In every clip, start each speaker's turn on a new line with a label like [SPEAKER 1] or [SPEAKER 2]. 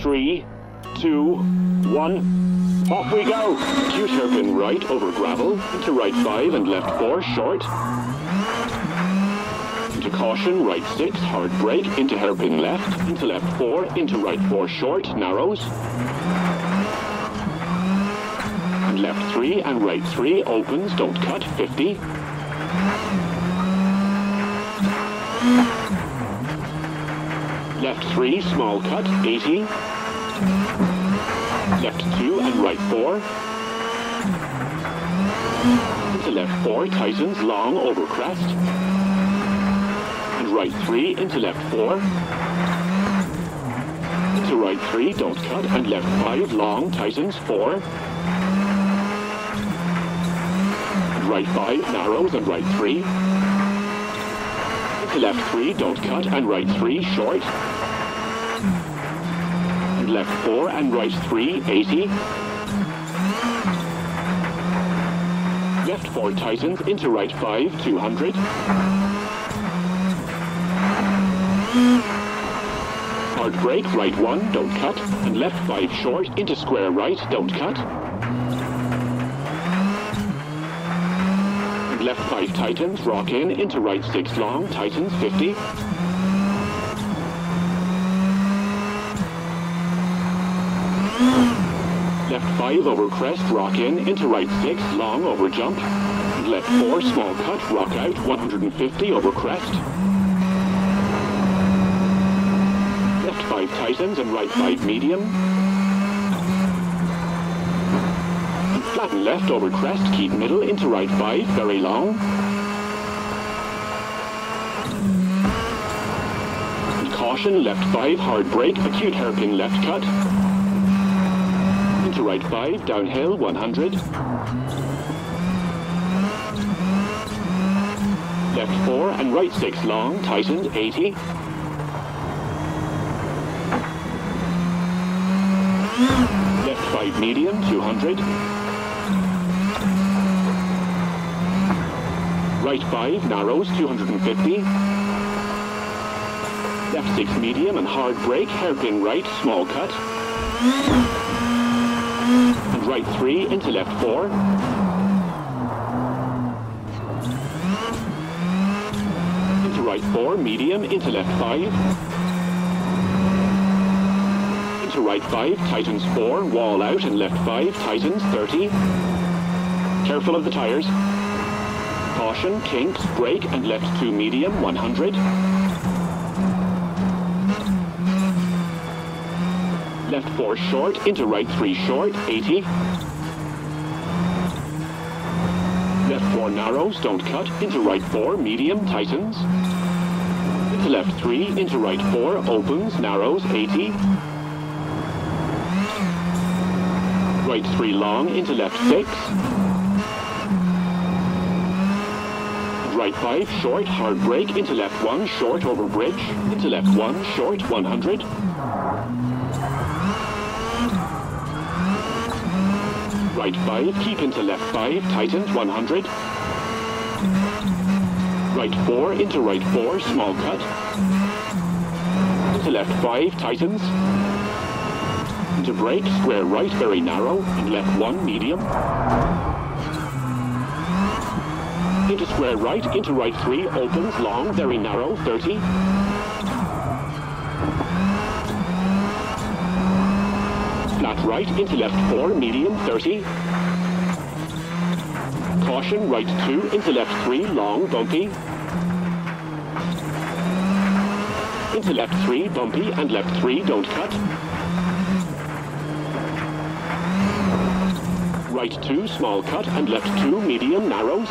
[SPEAKER 1] three, two, one. Off we go. Acute hairpin right over gravel. Into right five and left four, short. Into caution, right six, hard brake. Into hairpin left. Into left four. Into right four, short, narrows. And left three and right three, opens, don't cut, 50. Left 3, small cut, 80. Left 2 and right 4. Into left 4, tightens, long, over crest. And right 3, into left 4. Into right 3, don't cut, and left 5, long, tightens, 4. And right 5, narrows, and right 3 to left 3, don't cut, and right 3, short. And left 4, and right 3, 80. Left 4 tightens, into right 5, 200. Hard brake, right 1, don't cut, and left 5 short, into square right, don't cut. Left 5 tightens, rock in, into right 6 long, tightens 50. Left 5 over crest, rock in, into right 6, long over jump. Left 4, small cut, rock out, 150 over crest. Left 5 tightens and right 5 medium. Flatten left over crest, keep middle, into right 5, very long. Caution, left 5, hard brake, acute hairpin left cut. Into right 5, downhill, 100. Left 4 and right 6 long, tightened, 80. Left 5 medium, 200. Right 5, narrows, 250. Left 6, medium and hard brake, hairpin right, small cut. And right 3, into left 4. Into right 4, medium, into left 5. Into right 5, tightens 4, wall out and left 5, tightens 30. Careful of the tyres. Caution, kinks, brake and left 2 medium, 100. Left 4 short, into right 3 short, 80. Left 4 narrows, don't cut, into right 4, medium, tightens. Into left 3, into right 4, opens, narrows, 80. Right 3 long, into left 6. Right 5, short, hard brake, into left 1, short over bridge, into left 1, short, 100. Right 5, keep into left 5, tightens, 100. Right 4, into right 4, small cut. Into left 5, tightens. Into brake, square right, very narrow, and left 1, medium into square right, into right 3, opens, long, very narrow, 30. Flat right, into left 4, medium, 30. Caution, right 2, into left 3, long, bumpy. Into left 3, bumpy, and left 3, don't cut. Right 2, small cut, and left 2, medium, narrows.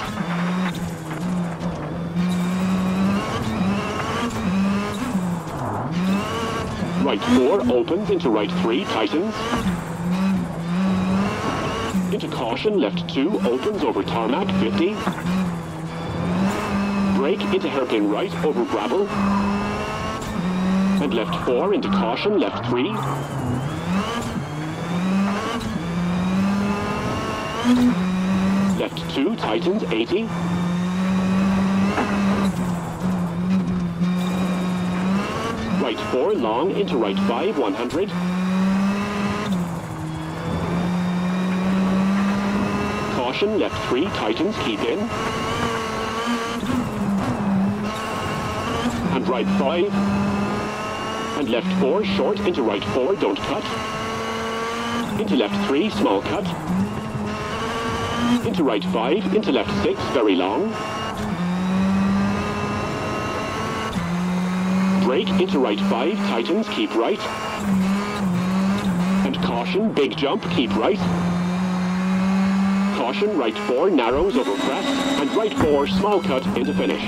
[SPEAKER 1] Right 4 opens into right 3, tightens. Into caution, left 2 opens over tarmac, 50. Brake into hairpin right over gravel. And left 4 into caution, left 3. Left 2 tightens, 80. right 4, long, into right 5, 100. Caution, left 3, tightens, keep in. And right 5. And left 4, short, into right 4, don't cut. Into left 3, small cut. Into right 5, into left 6, very long. Brake, into right five, tightens, keep right. And caution, big jump, keep right. Caution, right four, narrows over crest. And right four, small cut into finish.